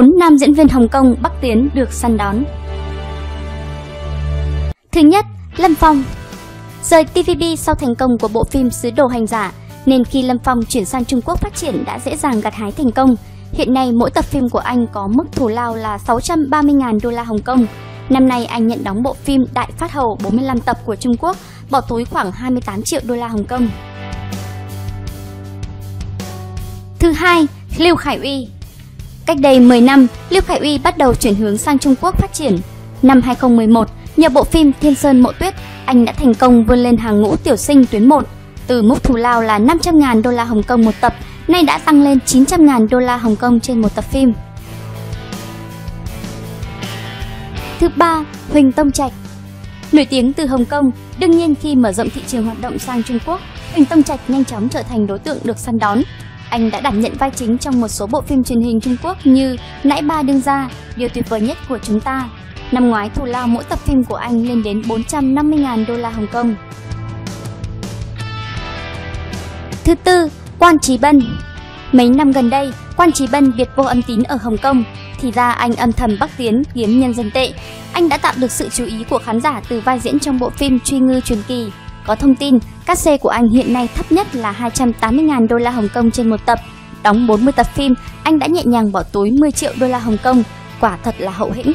4 nam diễn viên Hồng Kông Bắc Tiến được săn đón. Thứ nhất, Lâm Phong Rời TVB sau thành công của bộ phim Sứ đồ hành giả, nên khi Lâm Phong chuyển sang Trung Quốc phát triển đã dễ dàng gặt hái thành công. Hiện nay mỗi tập phim của anh có mức thù lao là 630.000 đô la Hồng Kông. Năm nay anh nhận đóng bộ phim Đại Phát Hầu 45 tập của Trung Quốc, bỏ túi khoảng 28 triệu đô la Hồng Kông. Thứ hai, Lưu Khải Uy Cách đây 10 năm, Lưu Khải Uy bắt đầu chuyển hướng sang Trung Quốc phát triển. Năm 2011, nhờ bộ phim Thiên Sơn Mộ Tuyết, anh đã thành công vươn lên hàng ngũ tiểu sinh tuyến 1. Từ mức thù lao là 500.000 đô la Hồng Kông một tập, nay đã tăng lên 900.000 đô la Hồng Kông trên một tập phim. Thứ ba, Huỳnh Tông Trạch Nổi tiếng từ Hồng Kông, đương nhiên khi mở rộng thị trường hoạt động sang Trung Quốc, Huỳnh Tông Trạch nhanh chóng trở thành đối tượng được săn đón. Anh đã đảm nhận vai chính trong một số bộ phim truyền hình Trung Quốc như Nãy ba đương gia, Điều tuyệt vời nhất của chúng ta. Năm ngoái thù lao mỗi tập phim của anh lên đến 450.000 đô la Hồng Kông. Thứ tư, Quan Trí Bân Mấy năm gần đây, Quan Trí Bân biệt vô âm tín ở Hồng Kông, thì ra anh âm thầm bắc tiến kiếm nhân dân tệ. Anh đã tạo được sự chú ý của khán giả từ vai diễn trong bộ phim Truy ngư truyền kỳ. Có thông tin, các xe của anh hiện nay thấp nhất là 280.000 đô la Hồng Kông trên một tập. Đóng 40 tập phim, anh đã nhẹ nhàng bỏ túi 10 triệu đô la Hồng Kông. Quả thật là hậu hĩnh.